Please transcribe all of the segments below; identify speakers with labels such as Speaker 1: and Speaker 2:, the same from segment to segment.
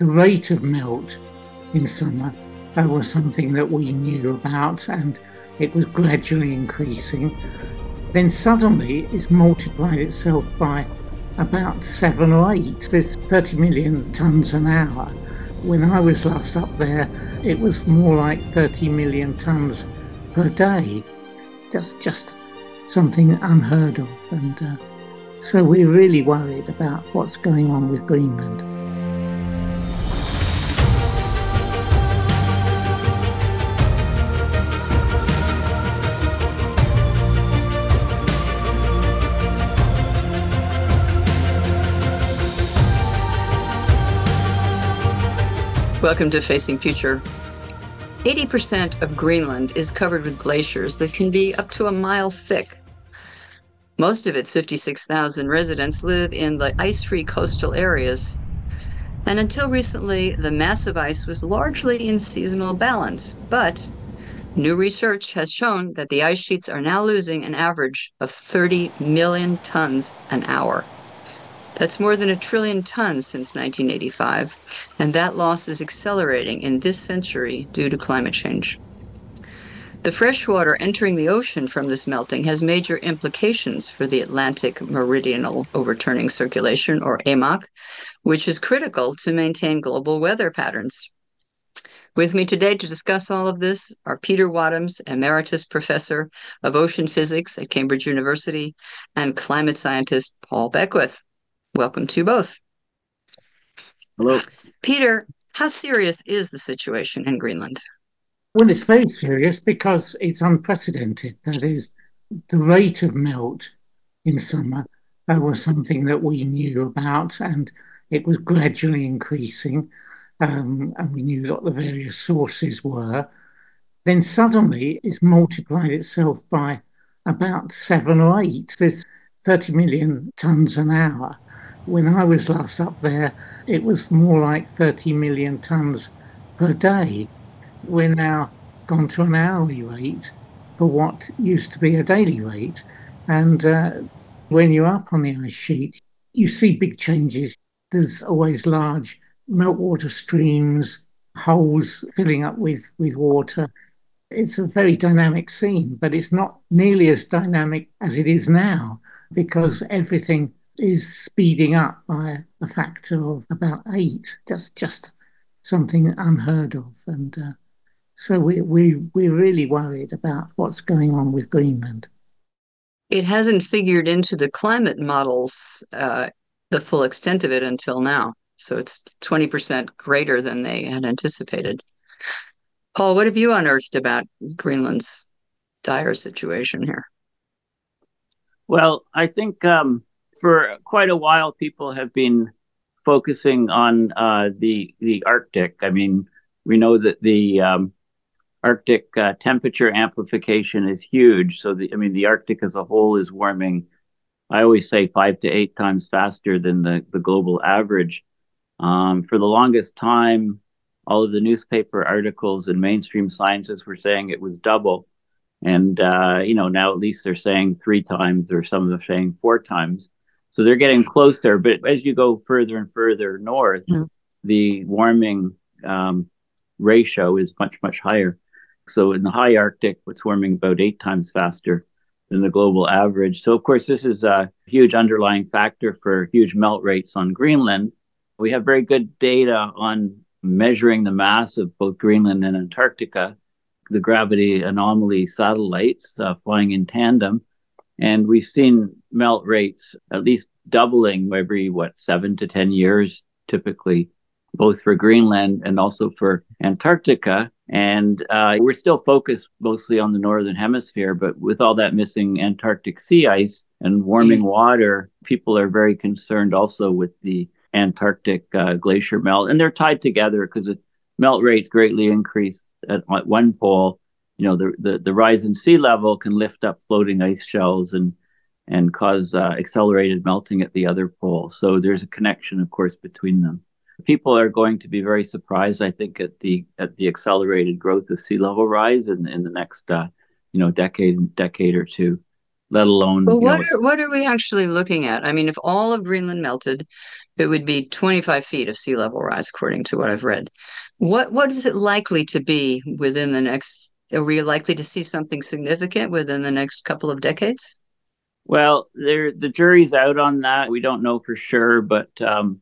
Speaker 1: the rate of melt in summer uh, was something that we knew about and it was gradually increasing. Then suddenly it's multiplied itself by about seven or eight. There's 30 million tonnes an hour. When I was last up there, it was more like 30 million tonnes per day. That's just something unheard of. And uh, so we're really worried about what's going on with Greenland.
Speaker 2: Welcome to Facing Future. 80% of Greenland is covered with glaciers that can be up to a mile thick. Most of its 56,000 residents live in the ice free coastal areas. And until recently, the massive ice was largely in seasonal balance. But new research has shown that the ice sheets are now losing an average of 30 million tons an hour. That's more than a trillion tons since 1985, and that loss is accelerating in this century due to climate change. The fresh water entering the ocean from this melting has major implications for the Atlantic Meridional Overturning Circulation, or AMOC, which is critical to maintain global weather patterns. With me today to discuss all of this are Peter Wadhams, Emeritus Professor of Ocean Physics at Cambridge University, and climate scientist Paul Beckwith. Welcome to you both.
Speaker 3: Hello.
Speaker 2: Peter, how serious is the situation in Greenland?
Speaker 1: Well, it's very serious because it's unprecedented. That is, the rate of melt in summer uh, was something that we knew about and it was gradually increasing. Um, and we knew what the various sources were. Then suddenly it's multiplied itself by about seven or eight. There's 30 million tonnes an hour. When I was last up there, it was more like 30 million tonnes per day. We're now gone to an hourly rate for what used to be a daily rate. And uh, when you're up on the ice sheet, you see big changes. There's always large meltwater streams, holes filling up with, with water. It's a very dynamic scene, but it's not nearly as dynamic as it is now because everything is speeding up by a factor of about eight. That's just something unheard of. And uh, so we, we, we're really worried about what's going on with Greenland.
Speaker 2: It hasn't figured into the climate models uh, the full extent of it until now. So it's 20% greater than they had anticipated. Paul, what have you unearthed about Greenland's dire situation here?
Speaker 3: Well, I think um, for quite a while, people have been focusing on uh, the the Arctic. I mean, we know that the um, Arctic uh, temperature amplification is huge. So, the, I mean, the Arctic as a whole is warming. I always say five to eight times faster than the, the global average. Um, for the longest time, all of the newspaper articles and mainstream scientists were saying it was double. And, uh, you know, now at least they're saying three times, or some of them saying four times. So they're getting closer, but as you go further and further north, mm-hmm. the warming um, ratio is much, much higher. So in the high Arctic, it's warming about eight times faster than the global average. So, of course, this is a huge underlying factor for huge melt rates on Greenland. We have very good data on measuring the mass of both Greenland and Antarctica, the gravity anomaly satellites uh, flying in tandem. And we've seen melt rates at least doubling every, what, seven to 10 years, typically, both for Greenland and also for Antarctica. And uh, we're still focused mostly on the northern hemisphere, but with all that missing Antarctic sea ice and warming water, people are very concerned also with the Antarctic uh, glacier melt. And they're tied together because melt rates greatly increase at, at one pole you know the, the, the rise in sea level can lift up floating ice shells and and cause uh, accelerated melting at the other pole. So there's a connection, of course, between them. People are going to be very surprised, I think, at the at the accelerated growth of sea level rise in in the next uh, you know decade decade or two. let alone.
Speaker 2: Well, what know, are what are we actually looking at? I mean, if all of Greenland melted, it would be 25 feet of sea level rise, according to what I've read. What what is it likely to be within the next? Are we likely to see something significant within the next couple of decades?
Speaker 3: Well, there the jury's out on that. We don't know for sure, but um,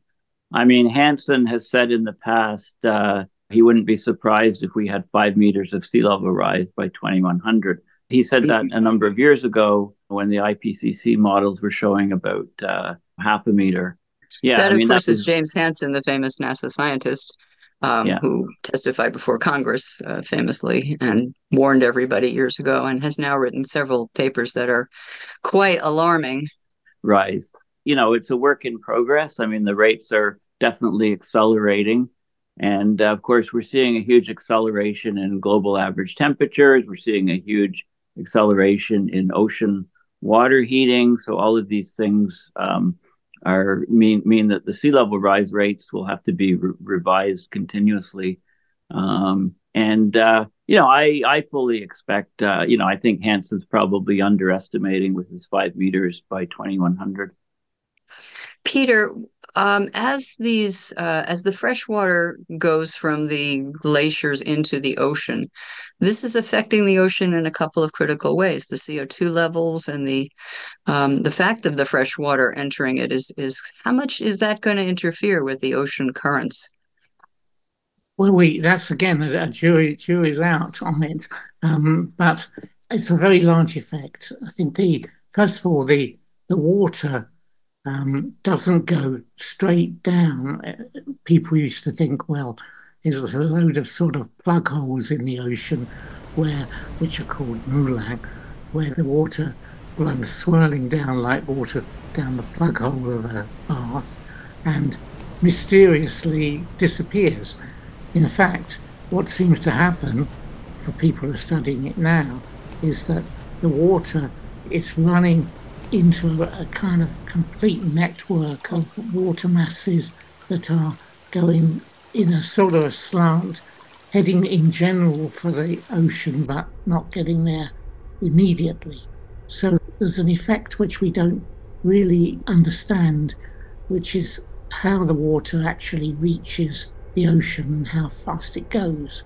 Speaker 3: I mean, Hansen has said in the past uh, he wouldn't be surprised if we had five meters of sea level rise by 2100. He said that a number of years ago when the IPCC models were showing about uh, half a meter.
Speaker 2: Yeah, that I mean, of course is James Hansen, the famous NASA scientist um, yeah. who testified before Congress uh, famously and warned everybody years ago, and has now written several papers that are quite alarming.
Speaker 3: Right. You know, it's a work in progress. I mean, the rates are definitely accelerating. And uh, of course, we're seeing a huge acceleration in global average temperatures. We're seeing a huge acceleration in ocean water heating. So all of these things um, are mean mean that the sea level rise rates will have to be re- revised continuously. Um, and uh, you know, I I fully expect. Uh, you know, I think Hansen's probably underestimating with his five meters by 2100.
Speaker 2: Peter, um, as these uh, as the fresh water goes from the glaciers into the ocean, this is affecting the ocean in a couple of critical ways. The CO two levels and the um, the fact of the fresh water entering it is is how much is that going to interfere with the ocean currents?
Speaker 1: Well, we that's again a, jury jury's out on it, um, but it's a very large effect. I think the first of all the the water um, doesn't go straight down. People used to think, well, there's a load of sort of plug holes in the ocean where, which are called moulins, where the water runs swirling down like water down the plug hole of a bath and mysteriously disappears. In fact, what seems to happen for people who are studying it now is that the water is running into a kind of complete network of water masses that are going in a sort of a slant, heading in general for the ocean, but not getting there immediately. So there's an effect which we don't really understand, which is how the water actually reaches the ocean and how fast it goes.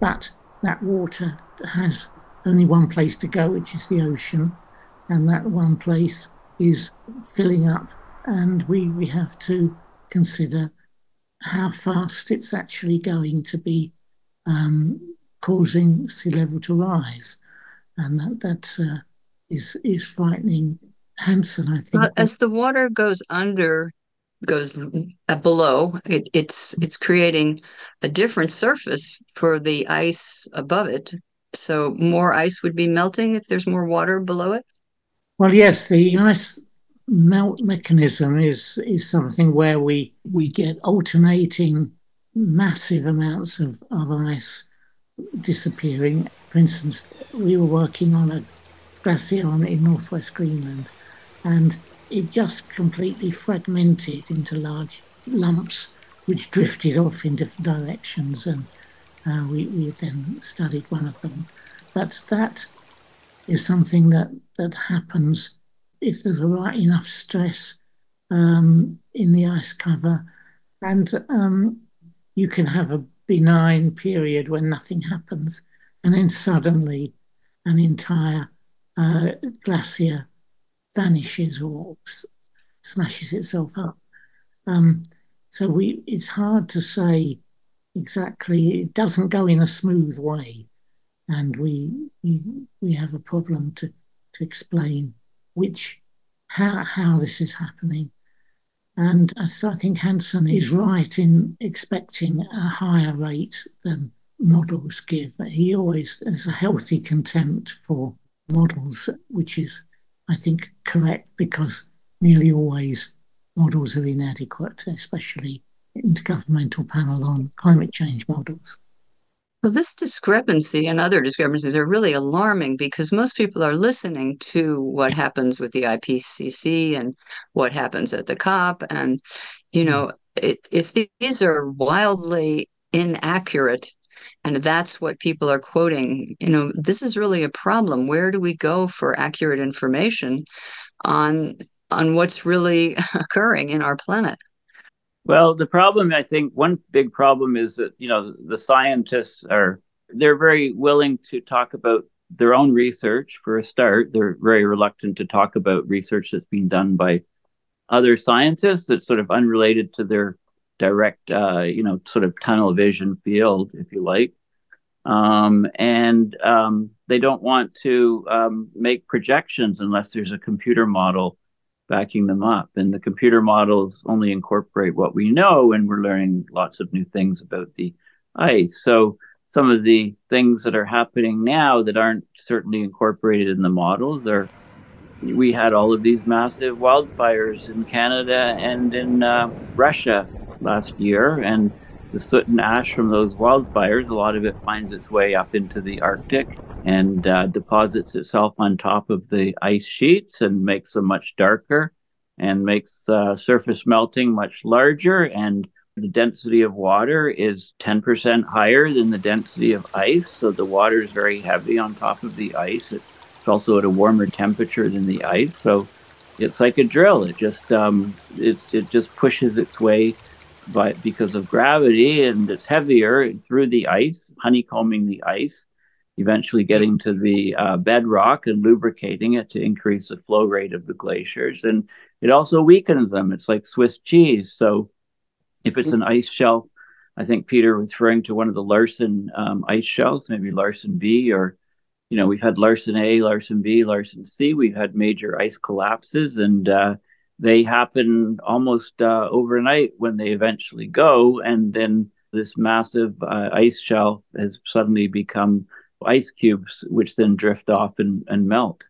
Speaker 1: But that water has only one place to go, which is the ocean and that one place is filling up, and we, we have to consider how fast it's actually going to be um, causing sea level to rise, and that that's uh, is is frightening. Hansen, I think.
Speaker 2: Well, as the water goes under, goes uh, below, it, it's it's creating a different surface for the ice above it. So more ice would be melting if there's more water below it.
Speaker 1: Well, yes, the ice melt mechanism is is something where we we get alternating massive amounts of, of ice disappearing. For instance, we were working on a glacier in northwest Greenland, and it just completely fragmented into large lumps, which drifted off in different directions, and uh, we, we then studied one of them. But that is something that, that happens if there's a right enough stress um, in the ice cover. And um, you can have a benign period when nothing happens, and then suddenly an entire uh, glacier vanishes or smashes itself up. Um, so we, it's hard to say exactly. It doesn't go in a smooth way and we we, we have a problem to, to explain which how how this is happening. And so I think Hansen is right in expecting a higher rate than models give. He always has a healthy contempt for models, which is, I think, correct because nearly always models are inadequate, especially intergovernmental panel on climate change models.
Speaker 2: Well, this discrepancy and other discrepancies are really alarming because most people are listening to what happens with the IPCC and what happens at the COP. And, you know, it, if these are wildly inaccurate And that's what people are quoting. You know, this is really a problem. Where do we go for accurate information on on what's really occurring in our planet?
Speaker 3: Well, the problem, I think, one big problem is that you know the scientists are they're very willing to talk about their own research for a start. They're very reluctant to talk about research that's being done by other scientists that's sort of unrelated to their direct, uh, you know, sort of tunnel vision field, if you like. Um, and um, they don't want to um, make projections unless there's a computer model backing them up. And the computer models only incorporate what we know, and we're learning lots of new things about the ice. So some of the things that are happening now that aren't certainly incorporated in the models are we had all of these massive wildfires in Canada and in uh, Russia last year, and the soot and ash from those wildfires, a lot of it finds its way up into the Arctic and uh, deposits itself on top of the ice sheets and makes them much darker and makes uh, surface melting much larger and the density of water is 10% higher than the density of ice. So the water is very heavy on top of the ice. It's also at a warmer temperature than the ice. So it's like a drill. It just um, it just pushes its way by because of gravity and it's heavier through the ice, honeycombing the ice, eventually getting to the uh, bedrock and lubricating it to increase the flow rate of the glaciers. And it also weakens them. It's like Swiss cheese. So if it's an ice shelf, I think Peter was referring to one of the Larsen um, ice shelves, maybe Larsen B, or you know, we've had Larsen A, Larsen B, Larsen C. We've had major ice collapses, and uh, they happen almost uh, overnight when they eventually go, and then this massive uh, ice shelf has suddenly become ice cubes, which then drift off and, and melt,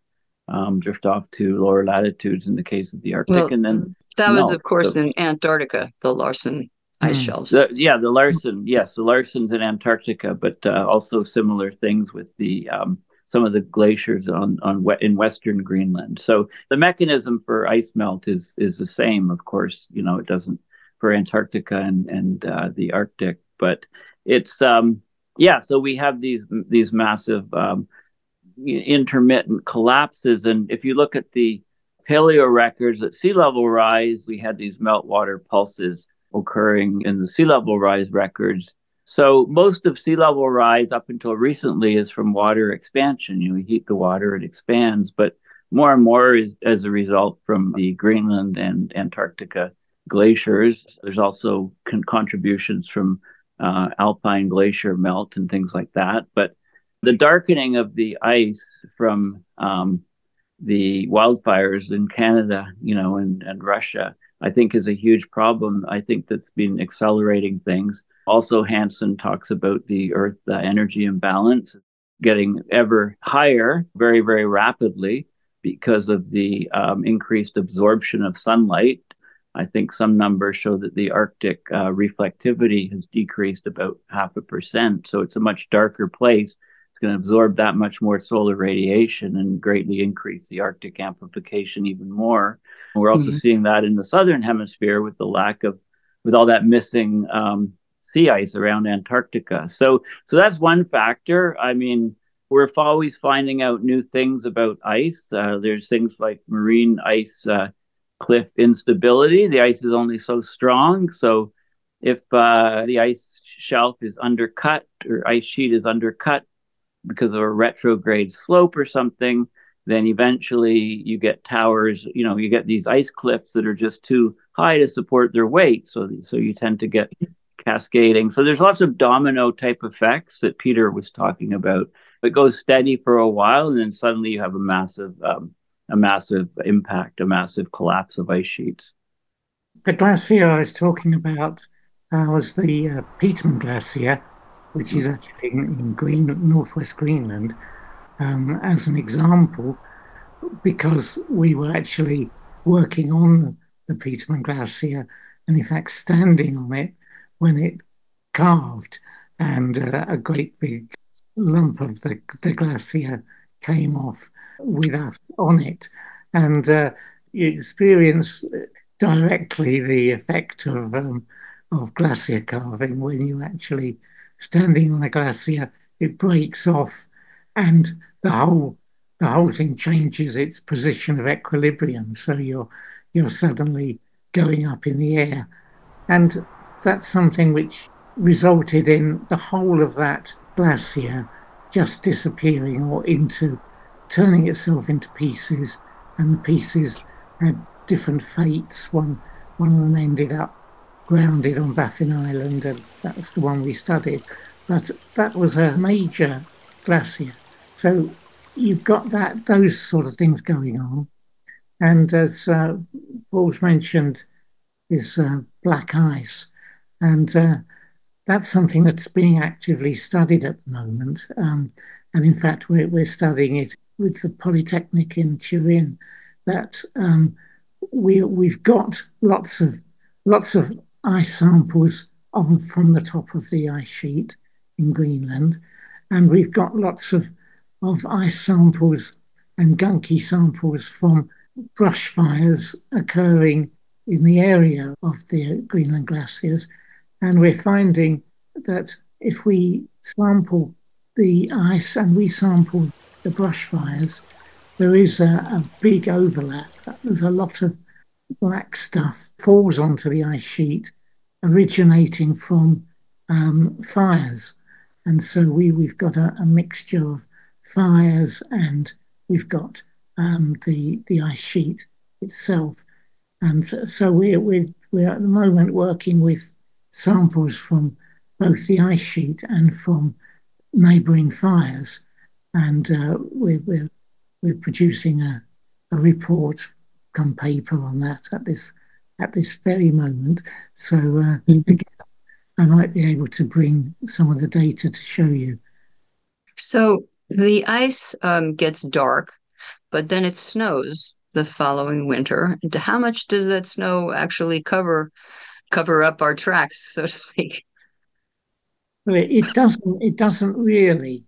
Speaker 3: um, drift off to lower latitudes in the case of the Arctic, well, and then
Speaker 2: that was, of course, so, in Antarctica, the Larsen ice mm. shelves.
Speaker 3: The, yeah, the Larsen, yes, the Larsens in Antarctica, but uh, also similar things with the um, some of the glaciers on on in western Greenland. So the mechanism for ice melt is is the same. Of course, you know it doesn't for Antarctica and and uh, the Arctic, but it's um, yeah. So we have these these massive um, intermittent collapses, and if you look at the paleo records at sea level rise, we had these meltwater pulses occurring in the sea level rise records. So most of sea level rise up until recently is from water expansion. You, know, heat the water, it expands, but more and more is as a result from the Greenland and Antarctica glaciers. There's also con- contributions from uh, alpine glacier melt and things like that. But the darkening of the ice from um, the wildfires in Canada, you know, and, and Russia, I think is a huge problem. I think that's been accelerating things. Also, Hansen talks about the Earth the energy imbalance getting ever higher very, very rapidly because of the um, increased absorption of sunlight. I think some numbers show that the Arctic uh, reflectivity has decreased about half a percent. So it's a much darker place It's going to absorb that much more solar radiation and greatly increase the Arctic amplification even more. And we're also mm-hmm. seeing that in the southern hemisphere with the lack of, with all that missing um, sea ice around Antarctica. So, so that's one factor. I mean, we're always finding out new things about ice. Uh, there's things like marine ice uh, cliff instability. The ice is only so strong. So, if uh, the ice shelf is undercut or ice sheet is undercut because of a retrograde slope or something, then eventually you get towers, you know, you get these ice cliffs that are just too high to support their weight. So, so you tend to get cascading. So there's lots of domino type effects that Peter was talking about. It goes steady for a while, and then suddenly you have a massive, um, a massive impact, a massive collapse of ice sheets.
Speaker 1: The glacier I was talking about uh, was the uh, Petermann Glacier, which is actually in, in Green, northwest Greenland, um, as an example, because we were actually working on the Petermann Glacier and, in fact, standing on it when it calved and uh, a great big lump of the, the glacier came off with us on it. And uh, you experience directly the effect of, um, of glacier calving when you're actually standing on a glacier, it breaks off, and the whole the whole thing changes its position of equilibrium. So you're you're suddenly going up in the air, and that's something which resulted in the whole of that glacier just disappearing or into turning itself into pieces, and the pieces had different fates. One one of them ended up grounded on Baffin Island, and that's the one we studied. But that was a major glacier. So you've got that those sort of things going on. And as uh, Paul's mentioned, is uh, black ice. And uh, that's something that's being actively studied at the moment. Um, and in fact, we're, we're studying it with the Polytechnic in Turin. That um, we we've got lots of lots of ice samples on from the top of the ice sheet in Greenland, and we've got lots of of ice samples and gunky samples from brush fires occurring in the area of the Greenland glaciers, and we're finding that if we sample the ice and we sample the brush fires, there is a, a big overlap. There's a lot of black stuff falls onto the ice sheet originating from um, fires. And so we, we've got a, a, mixture of fires and we've got um, the, the ice sheet itself. And so we're, we're, we're at the moment working with samples from both the ice sheet and from neighbouring fires. And uh, we're, we're, we're producing a, a report come paper on that at this at this very moment. So uh, again, I might be able to bring some of the data to show you.
Speaker 2: So the ice um, gets dark, but then it snows the following winter. How much does that snow actually cover cover up our tracks, so to speak?
Speaker 1: Well, it doesn't. It doesn't really,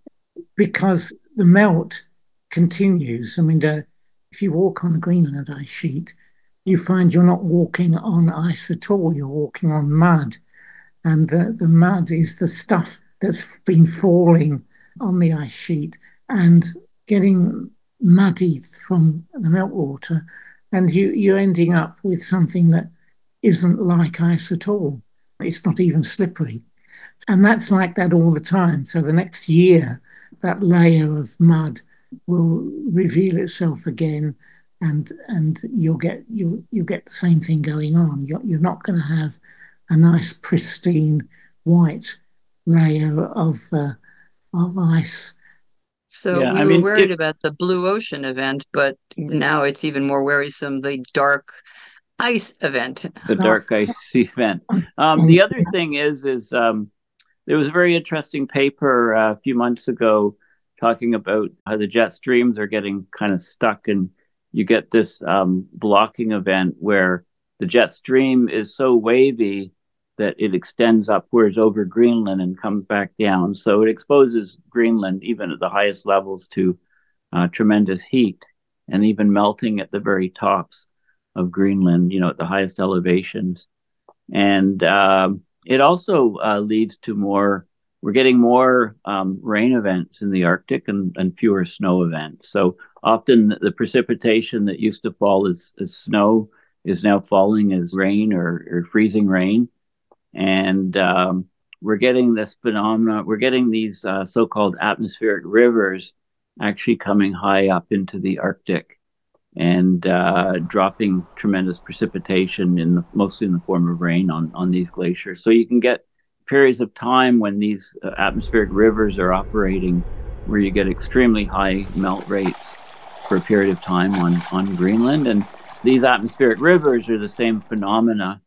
Speaker 1: because the melt continues. I mean, the, if you walk on the Greenland ice sheet, you find you're not walking on ice at all. You're walking on mud, and the, the mud is the stuff that's been falling on the ice sheet and getting muddy from the meltwater, and you, you're ending up with something that isn't like ice at all. It's not even slippery. And that's like that all the time. So the next year, that layer of mud will reveal itself again and and you'll get you you'll get the same thing going on you're, you're not going to have a nice pristine white layer of uh, of ice
Speaker 2: so yeah, we I were mean, worried it, about the blue ocean event but now it's even more worrisome the dark ice event.
Speaker 3: The dark ice event. Um, the other thing is is um, there was a very interesting paper uh, a few months ago talking about how the jet streams are getting kind of stuck and you get this um, blocking event where the jet stream is so wavy that it extends upwards over Greenland and comes back down. So it exposes Greenland, even at the highest levels, to uh, tremendous heat and even melting at the very tops of Greenland, you know, at the highest elevations. And um, it also uh, leads to more we're getting more um, rain events in the Arctic and, and fewer snow events. So often the precipitation that used to fall as, as snow is now falling as rain or, or freezing rain. And um, we're getting this phenomena, we're getting these uh, so called atmospheric rivers actually coming high up into the Arctic and uh, dropping tremendous precipitation in the, mostly in the form of rain on, on these glaciers. So you can get periods of time when these uh, atmospheric rivers are operating where you get extremely high melt rates for a period of time on, on Greenland. And these atmospheric rivers are the same phenomena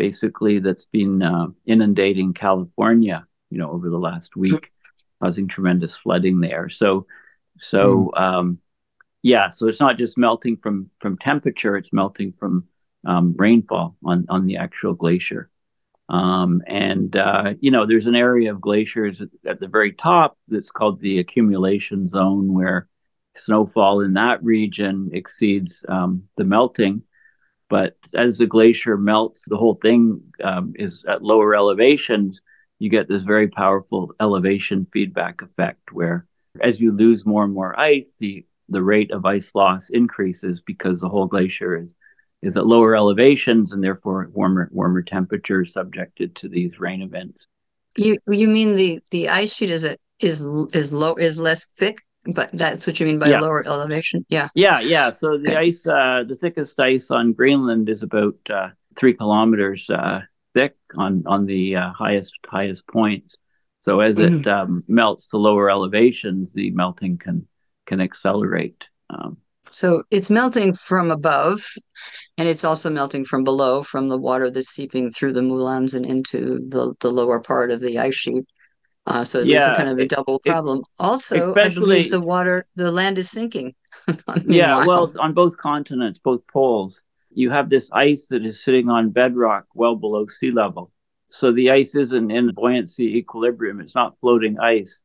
Speaker 3: basically that's been uh, inundating California, you know, over the last week, causing tremendous flooding there. So, so mm. um, yeah, so it's not just melting from from temperature; it's melting from um, rainfall on on the actual glacier. Um, and, uh, you know, there's an area of glaciers at, at, the very top that's called the accumulation zone where snowfall in that region exceeds um, the melting. But as the glacier melts, the whole thing um, is at lower elevations. you get this very powerful elevation feedback effect where as you lose more and more ice, the, the rate of ice loss increases because the whole glacier is is at lower elevations and therefore warmer warmer temperatures subjected to these rain events.
Speaker 2: You you mean the the ice sheet is it is is low is less thick, but that's what you mean by yeah. lower elevation? Yeah.
Speaker 3: Yeah, yeah. So the ice, uh, the thickest ice on Greenland is about uh, three kilometers uh, thick on on the uh, highest highest points. So as mm. it um, melts to lower elevations, the melting can can accelerate. Um,
Speaker 2: so it's melting from above, and it's also melting from below from the water that's seeping through the moulins and into the, the lower part of the ice sheet. Uh, so yeah, this is kind of a double problem. It, also, I believe the water, the land is sinking.
Speaker 3: yeah, well, on both continents, both poles, you have this ice that is sitting on bedrock well below sea level. So the ice isn't in buoyancy equilibrium, it's not floating ice.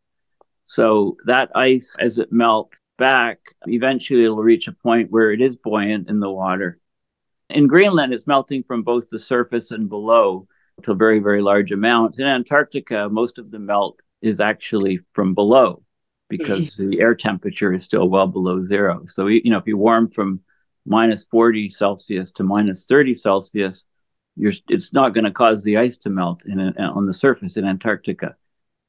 Speaker 3: So that ice, as it melts back, eventually it'll reach a point where it is buoyant in the water. In Greenland, it's melting from both the surface and below to a very, very large amount. In Antarctica, most of the melt is actually from below because mm-hmm. the air temperature is still well below zero. So, you know, if you warm from minus 40 Celsius to minus 30 Celsius, you're, it's not going to cause the ice to melt in on the surface in Antarctica,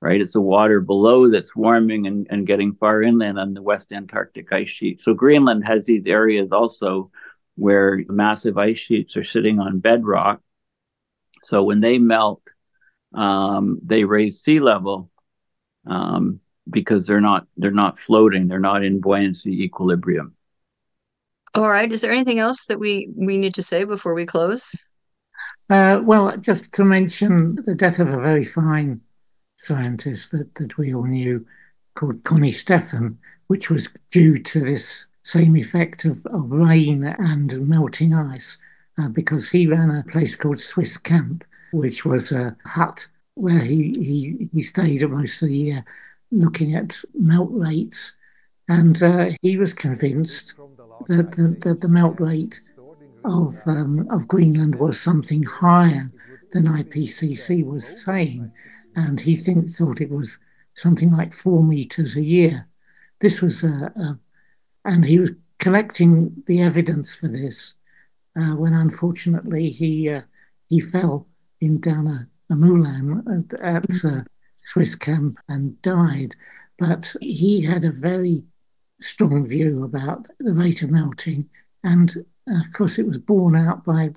Speaker 3: right? It's the water below that's warming and, and getting far inland on the West Antarctic ice sheet. So Greenland has these areas also where massive ice sheets are sitting on bedrock. So when they melt, um, they raise sea level um, because they're not they're not floating, they're not in buoyancy equilibrium.
Speaker 2: All right. Is there anything else that we we need to say before we close?
Speaker 1: Uh, well, just to mention the death of a very fine scientist that, that we all knew called Koni Steffen, which was due to this same effect of, of rain and melting ice, uh, because he ran a place called Swiss Camp, which was a hut where he, he, he stayed most of the year looking at melt rates. And uh, he was convinced that the, the, the melt rate of, um, of Greenland was something higher than IPCC was saying. And he think, thought it was something like four meters a year. This was a, a and he was collecting the evidence for this uh, when unfortunately he uh, he fell in down a, a moulin at, at uh, Swiss camp and died. But he had a very strong view about the rate of melting. And of course, it was borne out by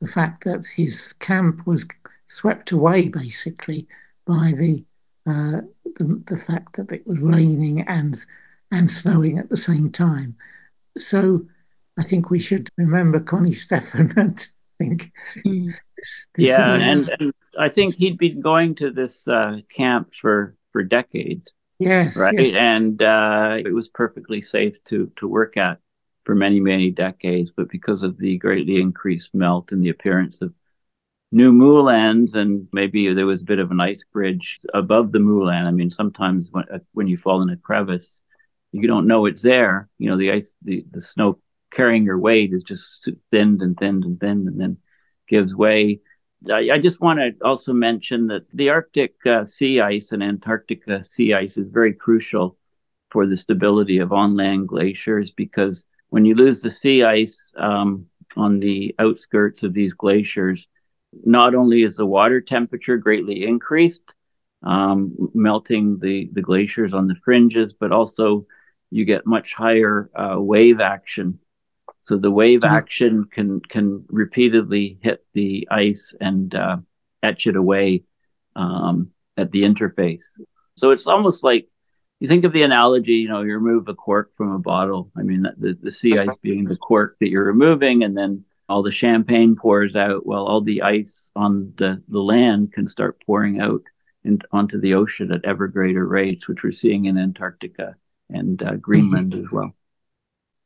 Speaker 1: the fact that his camp was swept away basically by the, uh, the, the fact that it was raining and and snowing at the same time. So I think we should remember Koni Steffen and think.
Speaker 3: Mm. This, this yeah, and, and, I think he'd been going to this uh, camp for for decades.
Speaker 1: Yes.
Speaker 3: Right.
Speaker 1: Yes.
Speaker 3: And uh, it was perfectly safe to to work at for many many decades, but because of the greatly increased melt and the appearance of new moulins, and maybe there was a bit of an ice bridge above the moulin. I mean, sometimes when uh, when you fall in a crevice, you don't know it's there. You know, the ice, the the snow carrying your weight is just thinned and thinned and thinned, and then gives way I, I just want to also mention that the Arctic uh, sea ice and Antarctica sea ice is very crucial for the stability of on land glaciers because when you lose the sea ice um, on the outskirts of these glaciers, not only is the water temperature greatly increased, um, melting the, the glaciers on the fringes, but also you get much higher uh, wave action so the wave action can can repeatedly hit the ice and uh, etch it away um, at the interface. So it's almost like you think of the analogy. You know, you remove a cork from a bottle. I mean, the the sea ice being the cork that you're removing, and then all the champagne pours out. Well, all the ice on the the land can start pouring out in, onto the ocean at ever greater rates, which we're seeing in Antarctica and uh, Greenland as well.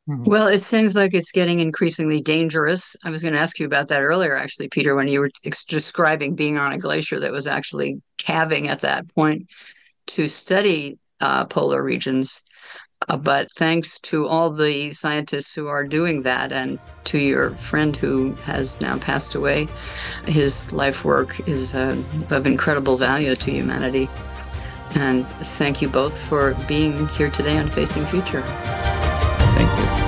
Speaker 2: Mm-hmm. Well, it seems like it's getting increasingly dangerous. I was going to ask you about that earlier, actually, Peter, when you were ex- describing being on a glacier that was actually calving at that point to study uh, polar regions. Uh, but thanks to all the scientists who are doing that and to your friend who has now passed away, his life work is uh, of incredible value to humanity. And thank you both for being here today on Facing Future.
Speaker 3: Thank you.